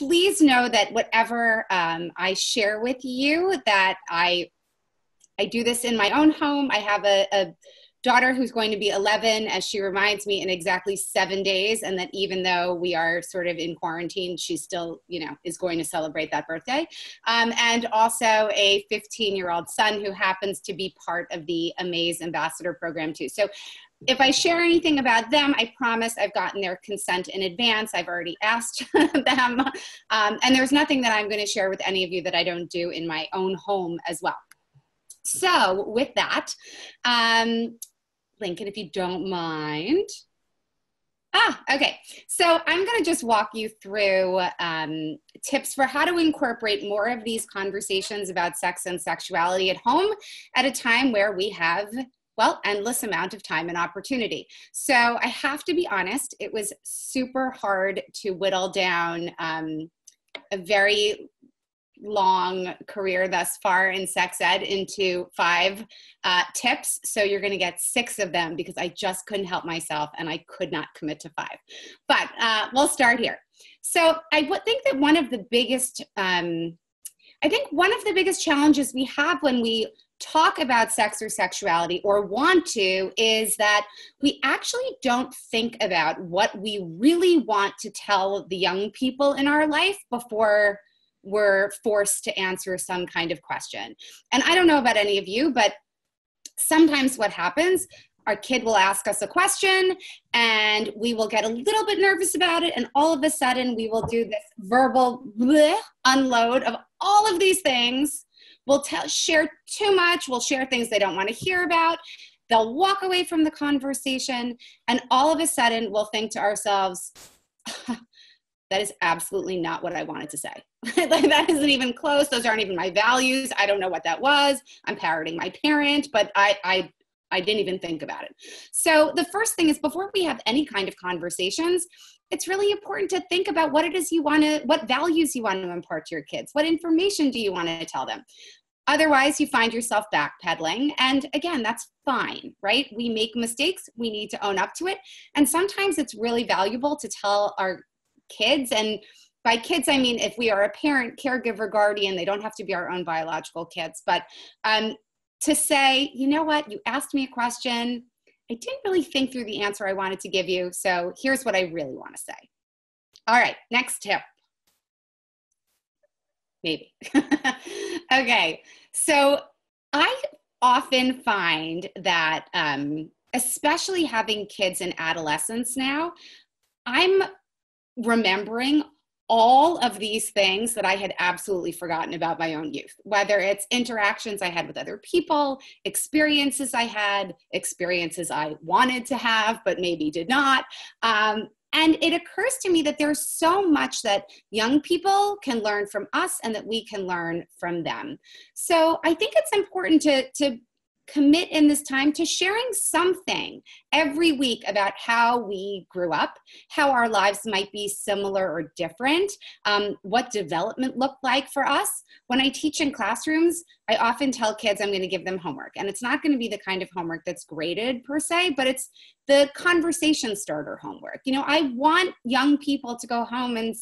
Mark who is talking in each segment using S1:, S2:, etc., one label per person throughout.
S1: please know that whatever um, I share with you, that I I do this in my own home. I have a, a daughter who's going to be 11 as she reminds me in exactly seven days and that even though we are sort of in quarantine she still you know is going to celebrate that birthday um, and also a 15 year old son who happens to be part of the amaze ambassador program too so if I share anything about them, I promise I've gotten their consent in advance. I've already asked them. Um, and there's nothing that I'm going to share with any of you that I don't do in my own home as well. So, with that, um, Lincoln, if you don't mind. Ah, okay. So I'm going to just walk you through um, tips for how to incorporate more of these conversations about sex and sexuality at home at a time where we have, well, endless amount of time and opportunity. So I have to be honest, it was super hard to whittle down um, a very long career thus far in sex ed into five uh, tips. So you're going to get six of them because I just couldn't help myself and I could not commit to five. But uh, we'll start here. So I would think that one of the biggest, um, I think one of the biggest challenges we have when we talk about sex or sexuality or want to is that we actually don't think about what we really want to tell the young people in our life before we're forced to answer some kind of question. And I don't know about any of you, but sometimes what happens our kid will ask us a question and we will get a little bit nervous about it and all of a sudden we will do this verbal bleh, unload of all of these things we'll tell share too much we'll share things they don't want to hear about they'll walk away from the conversation and all of a sudden we'll think to ourselves that is absolutely not what I wanted to say. like, that isn't even close. Those aren't even my values. I don't know what that was. I'm parroting my parent, but I, I, I didn't even think about it. So the first thing is before we have any kind of conversations, it's really important to think about what it is you want to, what values you want to impart to your kids. What information do you want to tell them? Otherwise, you find yourself backpedaling. And again, that's fine, right? We make mistakes, we need to own up to it. And sometimes it's really valuable to tell our kids and by kids i mean if we are a parent caregiver guardian they don't have to be our own biological kids but um, to say you know what? You asked me a question. I didn't really think through the answer i wanted to give you so here's what i really want to say. All right next tip. Maybe. Okay so i often find that um, especially having kids in adolescence now i'm remembering all of these things that I had absolutely forgotten about my own youth, whether it's interactions I had with other people, experiences I had, experiences I wanted to have but maybe did not. Um, and it occurs to me that there's so much that young people can learn from us and that we can learn from them. So I think it's important to, to commit in this time to sharing something every week about how we grew up, how our lives might be similar or different, um, what development looked like for us. When I teach in classrooms, I often tell kids I'm going to give them homework. And it's not going to be the kind of homework that's graded per se, but it's the conversation starter homework. You know, I want young people to go home and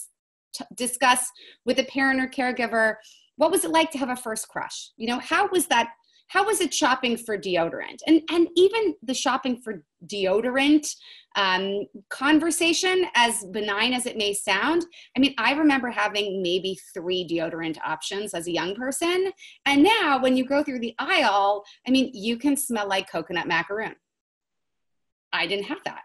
S1: t- discuss with a parent or caregiver what was it like to have a first crush? You know, how was that how was it shopping for deodorant? And and even the shopping for deodorant um, conversation as benign as it may sound i mean i remember having maybe three deodorant options as a young person. And now when you go through the aisle i mean you can smell like coconut macaroon. I didn't have that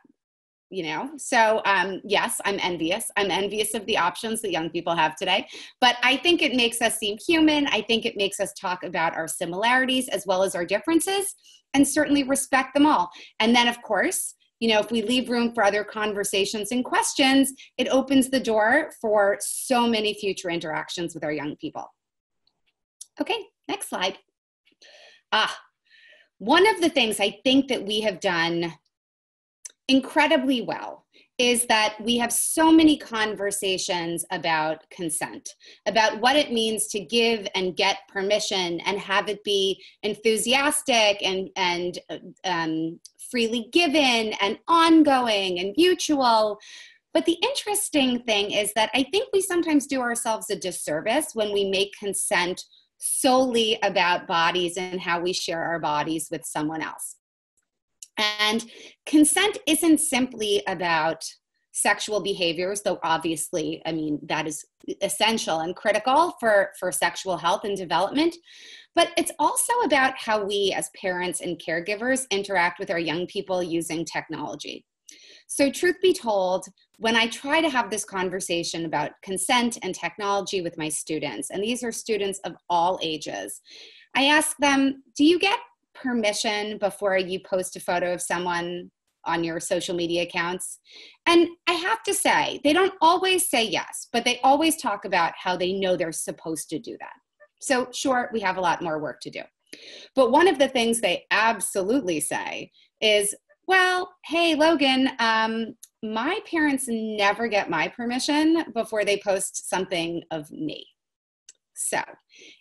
S1: you know? So um, yes i'm envious. I'm envious of the options that young people have today but i think it makes us seem human. I think it makes us talk about our similarities as well as our differences and certainly respect them all. And then of course you know if we leave room for other conversations and questions it opens the door for so many future interactions with our young people. Okay next slide. Ah one of the things i think that we have done incredibly well is that we have so many conversations about consent, about what it means to give and get permission and have it be enthusiastic and, and um, freely given and ongoing and mutual. But the interesting thing is that I think we sometimes do ourselves a disservice when we make consent solely about bodies and how we share our bodies with someone else. And consent isn't simply about sexual behaviors, though obviously, I mean, that is essential and critical for, for sexual health and development. But it's also about how we, as parents and caregivers, interact with our young people using technology. So, truth be told, when I try to have this conversation about consent and technology with my students, and these are students of all ages, I ask them, Do you get permission before you post a photo of someone on your social media accounts? And I have to say, they don't always say yes, but they always talk about how they know they're supposed to do that. So, sure, we have a lot more work to do. But one of the things they absolutely say is, well, hey, Logan, um, my parents never get my permission before they post something of me. So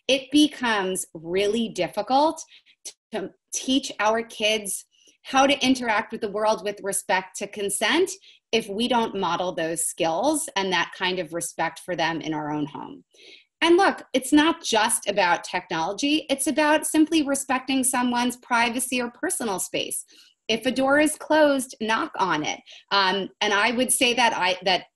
S1: it becomes really difficult to teach our kids how to interact with the world with respect to consent if we don't model those skills and that kind of respect for them in our own home. And look, it's not just about technology, it's about simply respecting someone's privacy or personal space. If a door is closed, knock on it. Um, and I would say that I that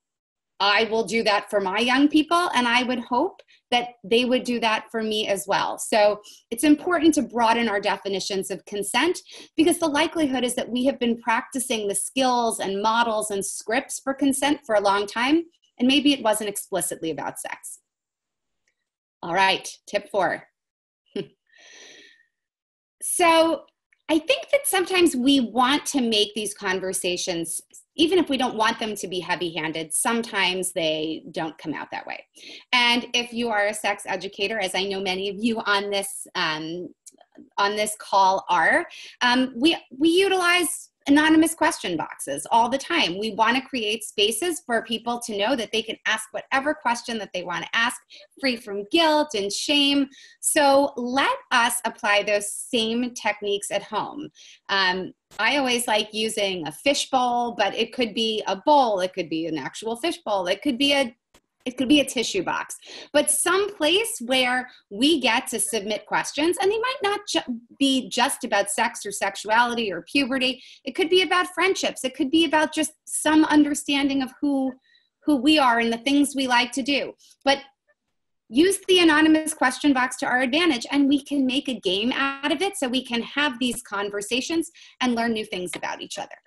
S1: I will do that for my young people, and I would hope that they would do that for me as well. So it's important to broaden our definitions of consent because the likelihood is that we have been practicing the skills and models and scripts for consent for a long time, and maybe it wasn't explicitly about sex. All right, tip four. so I think that sometimes we want to make these conversations even if we don't want them to be heavy handed, sometimes they don't come out that way. And if you are a sex educator, as I know many of you on this, um, on this call are, um, we, we utilize anonymous question boxes all the time. We want to create spaces for people to know that they can ask whatever question that they want to ask, free from guilt and shame. So let us apply those same techniques at home. Um, I always like using a fishbowl, but it could be a bowl, it could be an actual fishbowl, it could be a it could be a tissue box, but some place where we get to submit questions, and they might not ju- be just about sex or sexuality or puberty. It could be about friendships. It could be about just some understanding of who who we are and the things we like to do. But use the anonymous question box to our advantage and we can make a game out of it so we can have these conversations and learn new things about each other.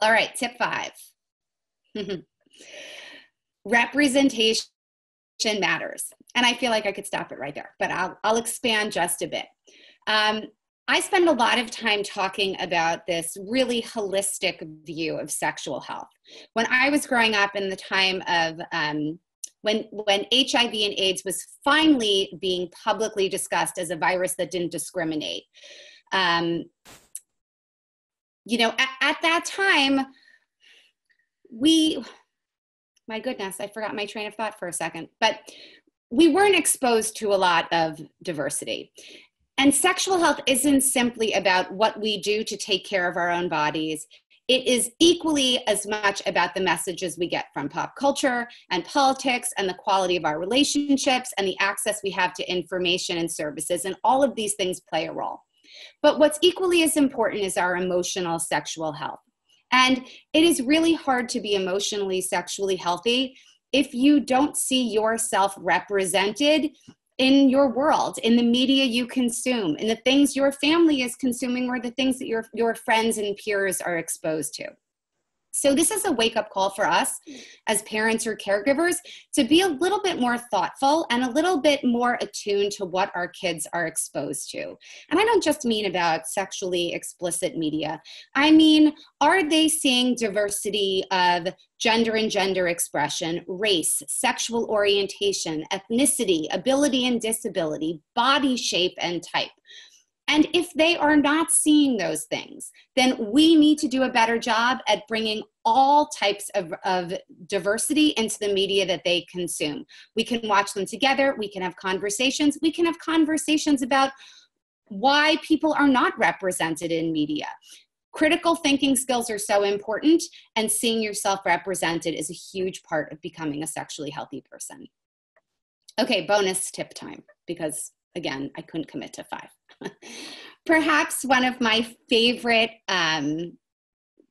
S1: All right, tip five. representation matters. And I feel like I could stop it right there, but I'll, I'll expand just a bit. Um, I spend a lot of time talking about this really holistic view of sexual health. When I was growing up in the time of um, when, when HIV and AIDS was finally being publicly discussed as a virus that didn't discriminate, um, you know, at, at that time, we my goodness, I forgot my train of thought for a second. But we weren't exposed to a lot of diversity. And sexual health isn't simply about what we do to take care of our own bodies. It is equally as much about the messages we get from pop culture and politics and the quality of our relationships and the access we have to information and services. And all of these things play a role. But what's equally as important is our emotional sexual health. And it is really hard to be emotionally, sexually healthy if you don't see yourself represented in your world, in the media you consume, in the things your family is consuming, or the things that your, your friends and peers are exposed to. So, this is a wake up call for us as parents or caregivers to be a little bit more thoughtful and a little bit more attuned to what our kids are exposed to. And I don't just mean about sexually explicit media, I mean, are they seeing diversity of gender and gender expression, race, sexual orientation, ethnicity, ability and disability, body shape and type? And if they are not seeing those things, then we need to do a better job at bringing all types of, of diversity into the media that they consume. We can watch them together, we can have conversations, we can have conversations about why people are not represented in media. Critical thinking skills are so important, and seeing yourself represented is a huge part of becoming a sexually healthy person. Okay, bonus tip time, because again, I couldn't commit to five. Perhaps one of my favorite um,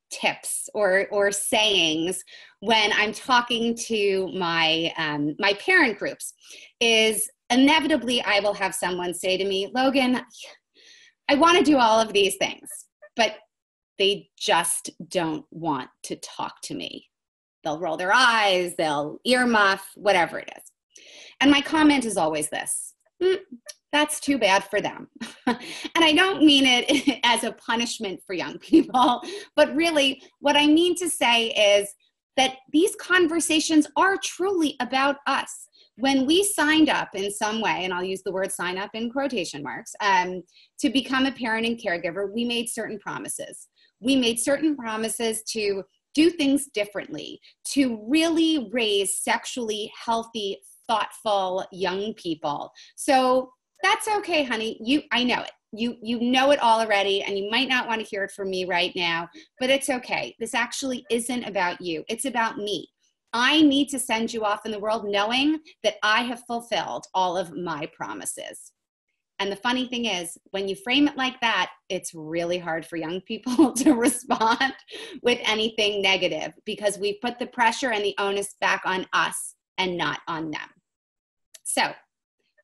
S1: tips or or sayings when I'm talking to my um, my parent groups is inevitably I will have someone say to me, Logan, I want to do all of these things, but they just don't want to talk to me. They'll roll their eyes, they'll earmuff, whatever it is. And my comment is always this mm, that's too bad for them. and I don't mean it as a punishment for young people, but really what I mean to say is that these conversations are truly about us. When we signed up in some way, and I'll use the word sign up in quotation marks, um, to become a parent and caregiver, we made certain promises. We made certain promises to do things differently, to really raise sexually healthy, thoughtful young people. So that's okay, honey. You I know it. You you know it all already and you might not want to hear it from me right now, but it's okay. This actually isn't about you. It's about me. I need to send you off in the world knowing that I have fulfilled all of my promises. And the funny thing is, when you frame it like that, it's really hard for young people to respond with anything negative because we put the pressure and the onus back on us and not on them. So,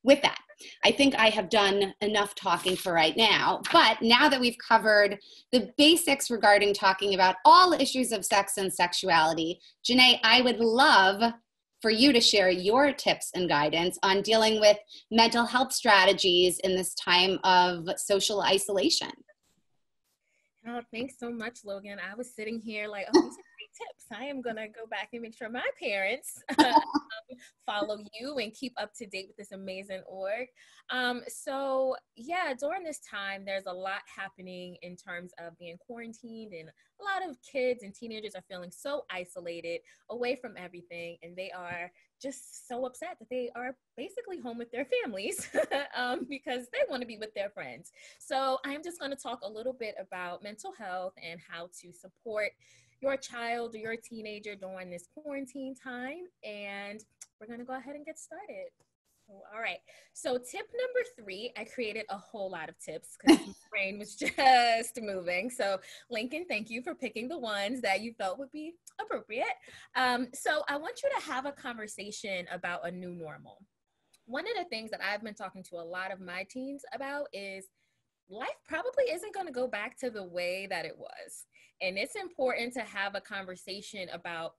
S1: with that, I think I have done enough talking for right now. But now that we've covered the basics regarding talking about all issues of sex and sexuality, Janae, I would love for you to share your tips and guidance on dealing with mental health strategies in this time of social isolation.
S2: Oh, thanks so much, Logan. I was sitting here like, oh, tips. I am going to go back and make sure my parents um, follow you and keep up to date with this amazing org. Um, so, yeah, during this time, there's a lot happening in terms of being quarantined, and a lot of kids and teenagers are feeling so isolated away from everything, and they are just so upset that they are basically home with their families um, because they want to be with their friends. So, I'm just going to talk a little bit about mental health and how to support your child or your teenager during this quarantine time. And we're going to go ahead and get started. All right. So, tip number three, I created a whole lot of tips because my brain was just moving. So, Lincoln, thank you for picking the ones that you felt would be appropriate. Um, so, I want you to have a conversation about a new normal. One of the things that I've been talking to a lot of my teens about is life probably isn't going to go back to the way that it was. And it's important to have a conversation about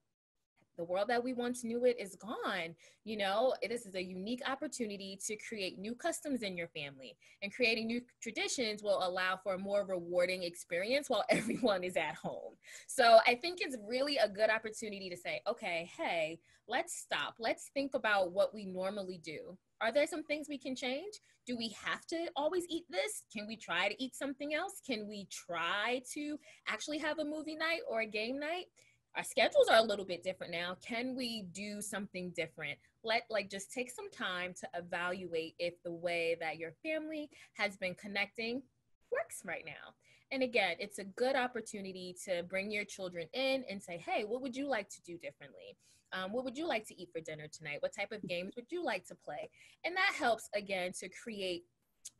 S2: the world that we once knew it is gone. You know, this is a unique opportunity to create new customs in your family. And creating new traditions will allow for a more rewarding experience while everyone is at home. So I think it's really a good opportunity to say, okay, hey, let's stop. Let's think about what we normally do. Are there some things we can change? Do we have to always eat this? Can we try to eat something else? Can we try to actually have a movie night or a game night? Our schedules are a little bit different now. Can we do something different? Let like just take some time to evaluate if the way that your family has been connecting works right now. And again, it's a good opportunity to bring your children in and say, hey, what would you like to do differently? Um, what would you like to eat for dinner tonight? What type of games would you like to play? And that helps, again, to create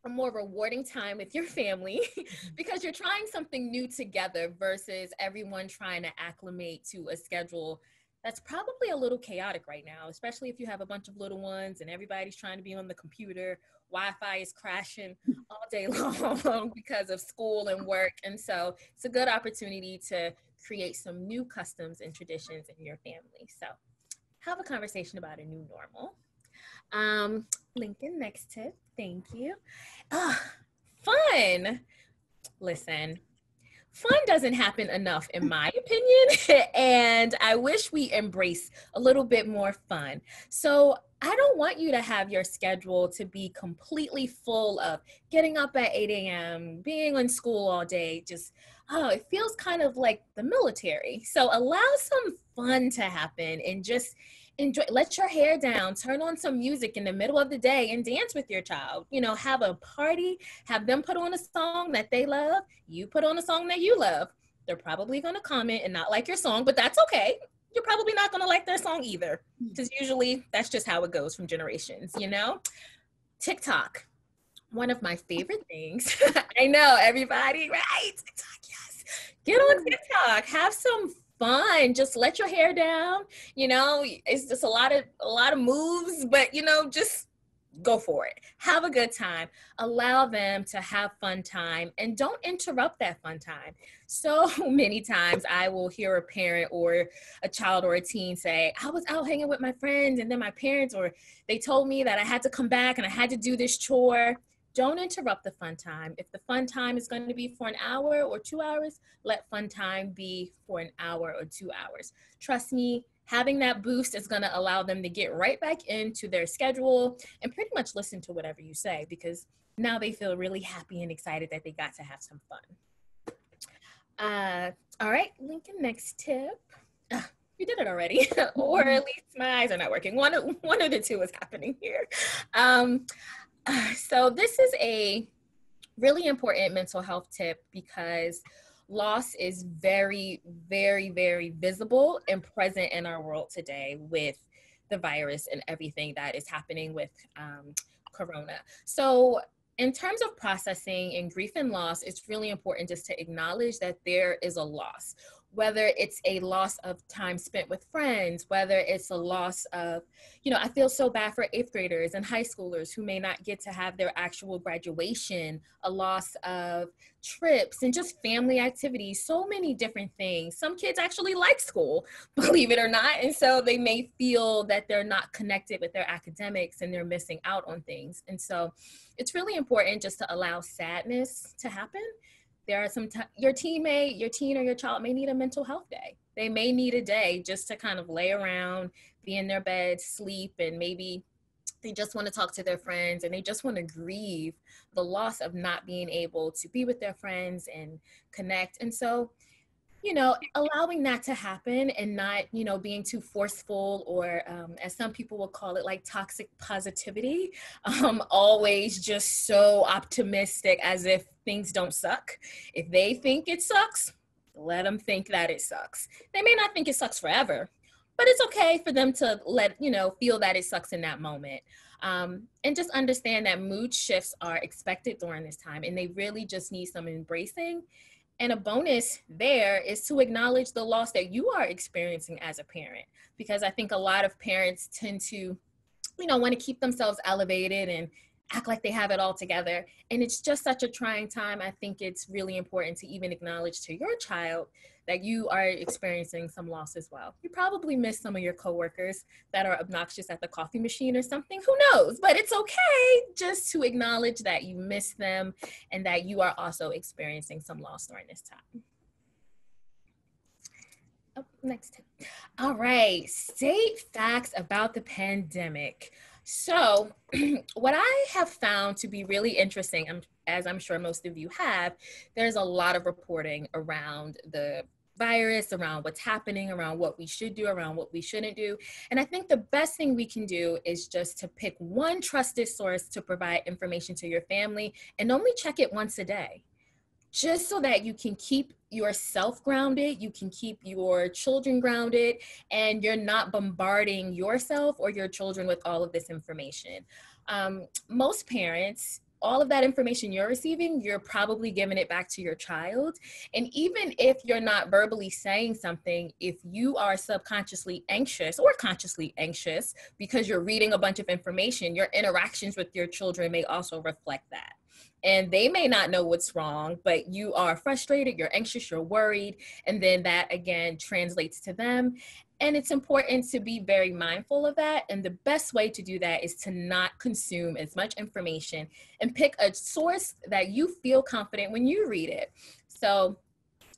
S2: a more rewarding time with your family because you're trying something new together versus everyone trying to acclimate to a schedule that's probably a little chaotic right now, especially if you have a bunch of little ones and everybody's trying to be on the computer. Wi Fi is crashing all day long because of school and work. And so it's a good opportunity to create some new customs and traditions in your family. So have a conversation about a new normal. Um, Lincoln, next tip. Thank you. Ah, fun. Listen, fun doesn't happen enough, in my opinion. and I wish we embrace a little bit more fun. So I don't want you to have your schedule to be completely full of getting up at 8 a.m., being in school all day, just oh, it feels kind of like the military. So allow some fun to happen and just enjoy let your hair down turn on some music in the middle of the day and dance with your child. You know have a party have them put on a song that they love you put on a song that you love. They're probably going to comment and not like your song but that's okay. You're probably not going to like their song either because hmm. usually that's just how it goes from generations you know? Tiktok one of my favorite things. I know everybody right? Tiktok yes. Get on tiktok have some fun. Just let your hair down. You know, it's just a lot of a lot of moves, but you know, just go for it. Have a good time. Allow them to have fun time and don't interrupt that fun time. So many times I will hear a parent or a child or a teen say, I was out hanging with my friends and then my parents or they told me that I had to come back and I had to do this chore. Don't interrupt the fun time. If the fun time is going to be for an hour or two hours, let fun time be for an hour or two hours. Trust me, having that boost is going to allow them to get right back into their schedule and pretty much listen to whatever you say because now they feel really happy and excited that they got to have some fun. Uh, all right, Lincoln, next tip. Uh, you did it already, or at least my eyes are not working. One, one of the two is happening here. Um, so this is a really important mental health tip because loss is very, very, very visible and present in our world today with the virus and everything that is happening with um, Corona. So, in terms of processing and grief and loss, it's really important just to acknowledge that there is a loss whether it's a loss of time spent with friends, whether it's a loss of, you know, I feel so bad for eighth graders and high schoolers who may not get to have their actual graduation, a loss of trips and just family activities, so many different things. Some kids actually like school, believe it or not. And so they may feel that they're not connected with their academics and they're missing out on things. And so it's really important just to allow sadness to happen there are some t- your teammate your teen or your child may need a mental health day. They may need a day just to kind of lay around be in their bed sleep and maybe they just want to talk to their friends and they just want to grieve the loss of not being able to be with their friends and connect. And so you know, allowing that to happen and not, you know, being too forceful or, um, as some people will call it, like toxic positivity, um, always just so optimistic as if things don't suck. If they think it sucks, let them think that it sucks. They may not think it sucks forever, but it's okay for them to let, you know, feel that it sucks in that moment. Um, and just understand that mood shifts are expected during this time and they really just need some embracing and a bonus there is to acknowledge the loss that you are experiencing as a parent, because I think a lot of parents tend to, you know, want to keep themselves elevated and act like they have it all together. And it's just such a trying time. I think it's really important to even acknowledge to your child that you are experiencing some loss as well. You probably miss some of your coworkers that are obnoxious at the coffee machine or something. Who knows? But it's okay just to acknowledge that you miss them and that you are also experiencing some loss during this time. Oh, next tip. All right, state facts about the pandemic. So, what I have found to be really interesting, um, as I'm sure most of you have, there's a lot of reporting around the virus, around what's happening, around what we should do, around what we shouldn't do. And I think the best thing we can do is just to pick one trusted source to provide information to your family and only check it once a day just so that you can keep yourself grounded, you can keep your children grounded, and you're not bombarding yourself or your children with all of this information. Um, most parents, all of that information you're receiving, you're probably giving it back to your child. And even if you're not verbally saying something, if you are subconsciously anxious or consciously anxious because you're reading a bunch of information, your interactions with your children may also reflect that and they may not know what's wrong, but you are frustrated, you're anxious, you're worried, and then that again translates to them. And it's important to be very mindful of that. And the best way to do that is to not consume as much information and pick a source that you feel confident when you read it. So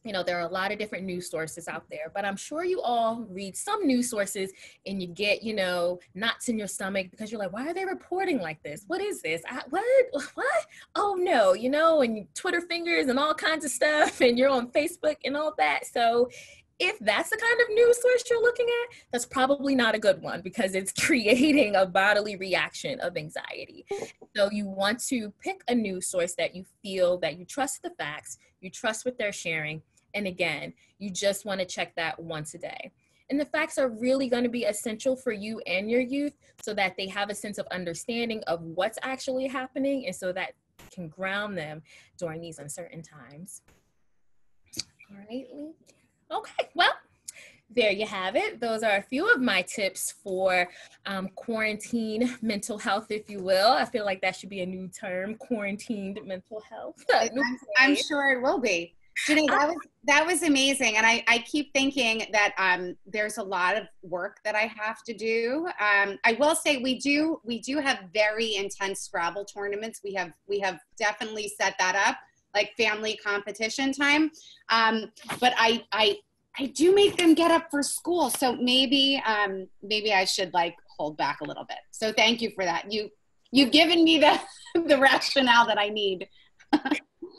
S2: you know there are a lot of different news sources out there but i'm sure you all read some news sources and you get you know knots in your stomach because you're like why are they reporting like this? What is this? I, what? What? Oh no you know and twitter fingers and all kinds of stuff and you're on facebook and all that. So if that's the kind of news source you're looking at, that's probably not a good one because it's creating a bodily reaction of anxiety. So you want to pick a news source that you feel that you trust the facts, you trust what they're sharing, and again, you just want to check that once a day. And the facts are really going to be essential for you and your youth so that they have a sense of understanding of what's actually happening and so that can ground them during these uncertain times. All right, Okay, well, there you have it. Those are a few of my tips for um, quarantine mental health, if you will. I feel like that should be a new term, quarantined mental health.
S1: I'm, I'm sure it will be. That was that was amazing, and I, I keep thinking that um, there's a lot of work that I have to do. Um, I will say we do we do have very intense Scrabble tournaments. We have we have definitely set that up like family competition time. Um, but I I I do make them get up for school, so maybe um, maybe I should like hold back a little bit. So thank you for that. You you've given me the the rationale that I need.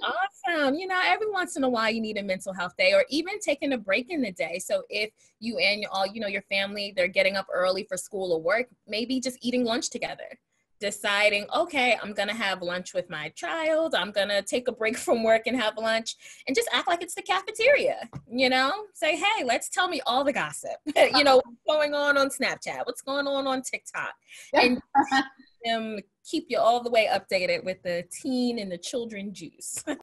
S2: Awesome. You know, every once in a while you need a mental health day or even taking a break in the day. So if you and all, you know, your family, they're getting up early for school or work, maybe just eating lunch together. Deciding, okay, I'm gonna have lunch with my child. I'm gonna take a break from work and have lunch and just act like it's the cafeteria, you know? Say, hey, let's tell me all the gossip. you know, what's going on on Snapchat? What's going on on TikTok? And them keep you all the way updated with the teen and the children juice.